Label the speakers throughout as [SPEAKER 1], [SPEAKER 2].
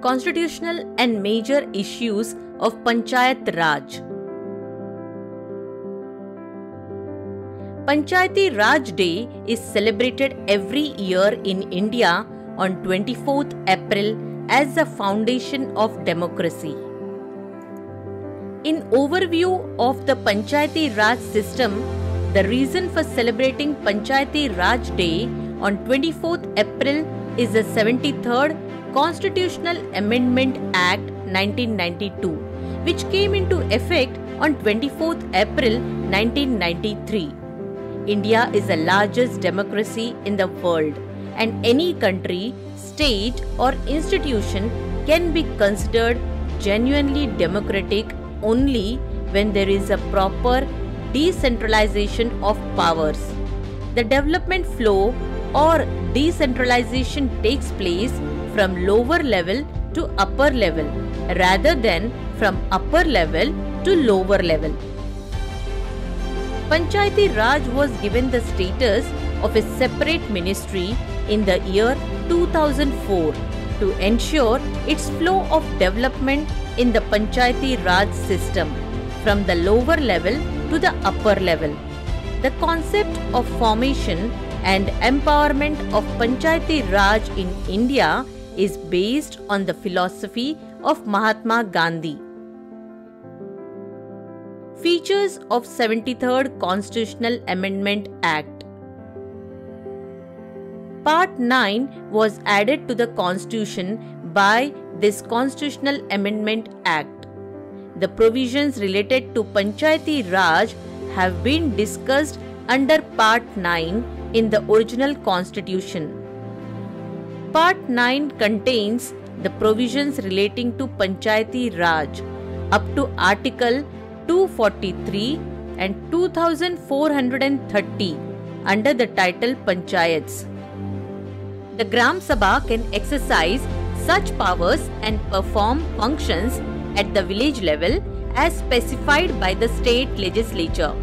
[SPEAKER 1] constitutional and major issues of Panchayat Raj. Panchayati Raj Day is celebrated every year in India on 24th April as the foundation of democracy. In overview of the Panchayati Raj system, the reason for celebrating Panchayati Raj Day on 24th April is the 73rd Constitutional Amendment Act 1992, which came into effect on 24th April 1993. India is the largest democracy in the world, and any country, state, or institution can be considered genuinely democratic only when there is a proper decentralization of powers. The development flow or decentralization takes place from lower level to upper level rather than from upper level to lower level. Panchayati Raj was given the status of a separate ministry in the year 2004 to ensure its flow of development in the Panchayati Raj system from the lower level to the upper level. The concept of formation and empowerment of Panchayati Raj in India is based on the philosophy of Mahatma Gandhi. Features of 73rd Constitutional Amendment Act Part 9 was added to the Constitution by this Constitutional Amendment Act. The provisions related to Panchayati Raj have been discussed under Part 9 in the original Constitution. Part 9 contains the provisions relating to Panchayati Raj up to Article 243 and 243O under the title Panchayats. The Gram Sabha can exercise such powers and perform functions at the village level as specified by the state legislature.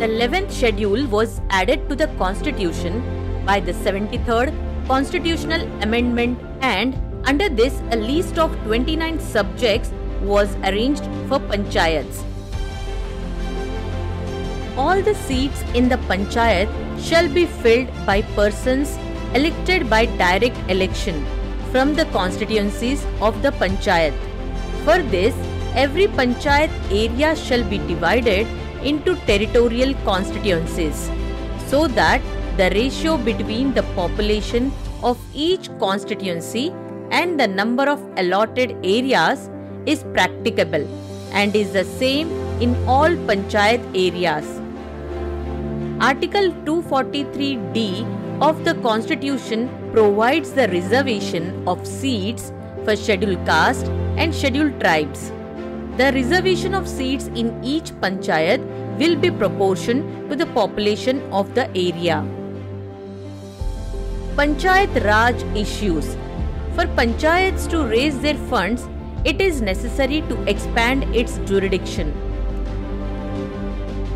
[SPEAKER 1] The 11th schedule was added to the constitution by the 73rd constitutional amendment and under this a list of 29 subjects was arranged for panchayats. All the seats in the panchayat shall be filled by persons elected by direct election from the constituencies of the panchayat. For this, every panchayat area shall be divided into territorial constituencies so that the ratio between the population of each constituency and the number of allotted areas is practicable and is the same in all panchayat areas. Article 243D of the Constitution provides the reservation of seats for scheduled caste and scheduled tribes. The reservation of seats in each panchayat will be proportion to the population of the area. Panchayat Raj issues For panchayats to raise their funds it is necessary to expand its jurisdiction.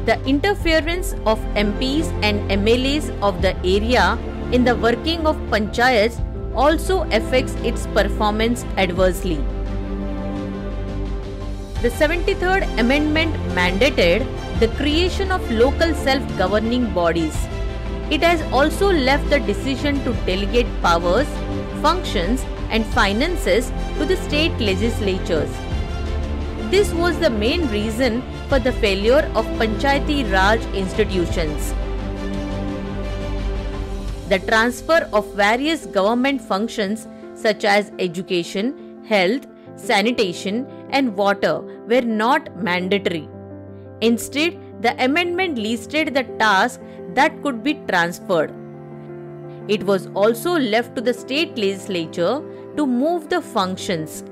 [SPEAKER 1] The interference of MPs and MLAs of the area in the working of panchayats also affects its performance adversely. The 73rd Amendment mandated the creation of local self governing bodies. It has also left the decision to delegate powers, functions, and finances to the state legislatures. This was the main reason for the failure of Panchayati Raj institutions. The transfer of various government functions such as education, health, sanitation, and water were not mandatory. Instead, the amendment listed the tasks that could be transferred. It was also left to the state legislature to move the functions.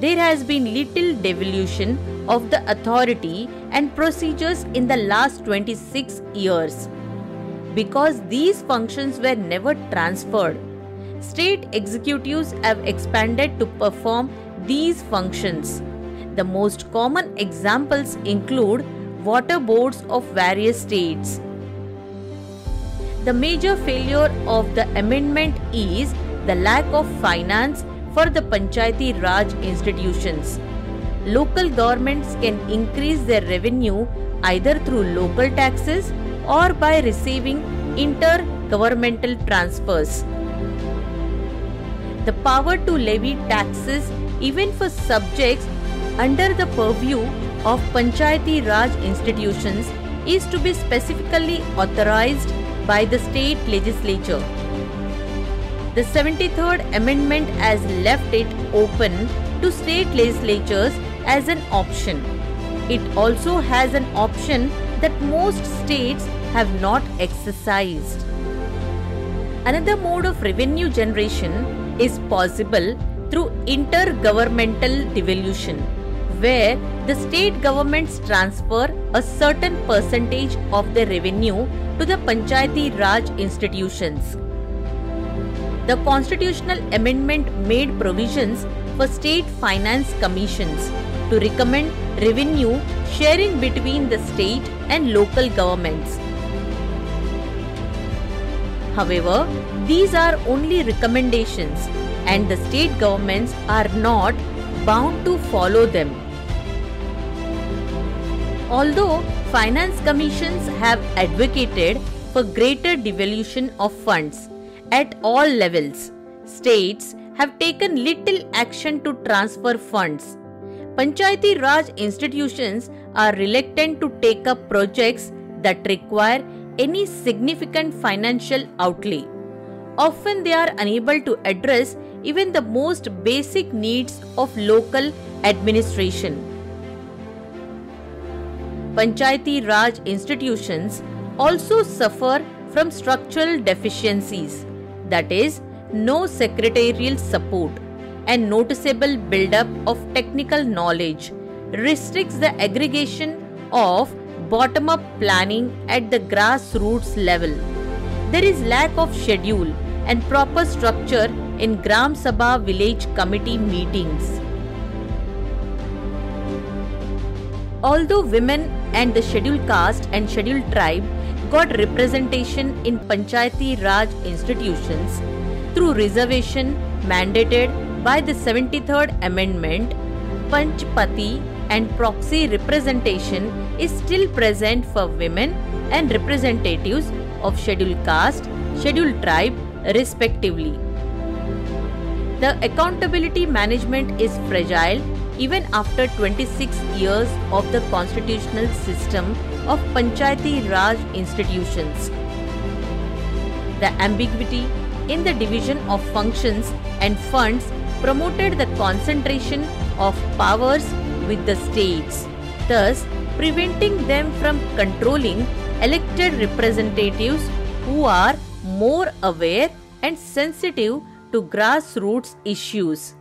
[SPEAKER 1] There has been little devolution of the authority and procedures in the last 26 years. Because these functions were never transferred, state executives have expanded to perform these functions. The most common examples include water boards of various states. The major failure of the amendment is the lack of finance for the Panchayati Raj institutions. Local governments can increase their revenue either through local taxes or by receiving inter-governmental transfers. The power to levy taxes even for subjects under the purview of Panchayati Raj institutions is to be specifically authorized by the state legislature. The 73rd Amendment has left it open to state legislatures as an option. It also has an option that most states have not exercised. Another mode of revenue generation is possible through intergovernmental devolution where the state governments transfer a certain percentage of their revenue to the Panchayati Raj institutions. The constitutional amendment made provisions for state finance commissions to recommend revenue sharing between the state and local governments. However, these are only recommendations and the state governments are not bound to follow them. Although finance commissions have advocated for greater devolution of funds at all levels, states have taken little action to transfer funds. Panchayati Raj institutions are reluctant to take up projects that require any significant financial outlay. Often they are unable to address even the most basic needs of local administration. Panchayati Raj institutions also suffer from structural deficiencies, that is, no secretarial support and noticeable buildup of technical knowledge restricts the aggregation of bottom up planning at the grassroots level. There is lack of schedule and proper structure in Gram Sabha village committee meetings. Although women and the scheduled caste and scheduled tribe got representation in Panchayati Raj institutions through reservation mandated by the 73rd Amendment, Panchpati and proxy representation is still present for women and representatives of scheduled caste, scheduled tribe, respectively. The accountability management is fragile even after 26 years of the constitutional system of Panchayati Raj institutions. The ambiguity in the division of functions and funds promoted the concentration of powers with the states, thus preventing them from controlling elected representatives who are more aware and sensitive to grassroots issues.